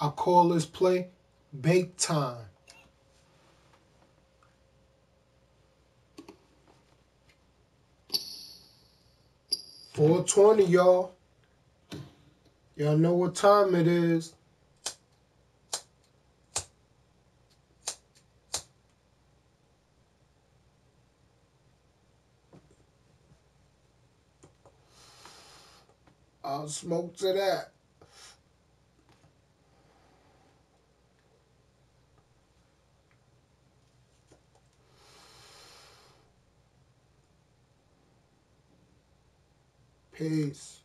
I call this play Bake Time. Four twenty, y'all. Y'all know what time it is. I'll smoke to that. Peace.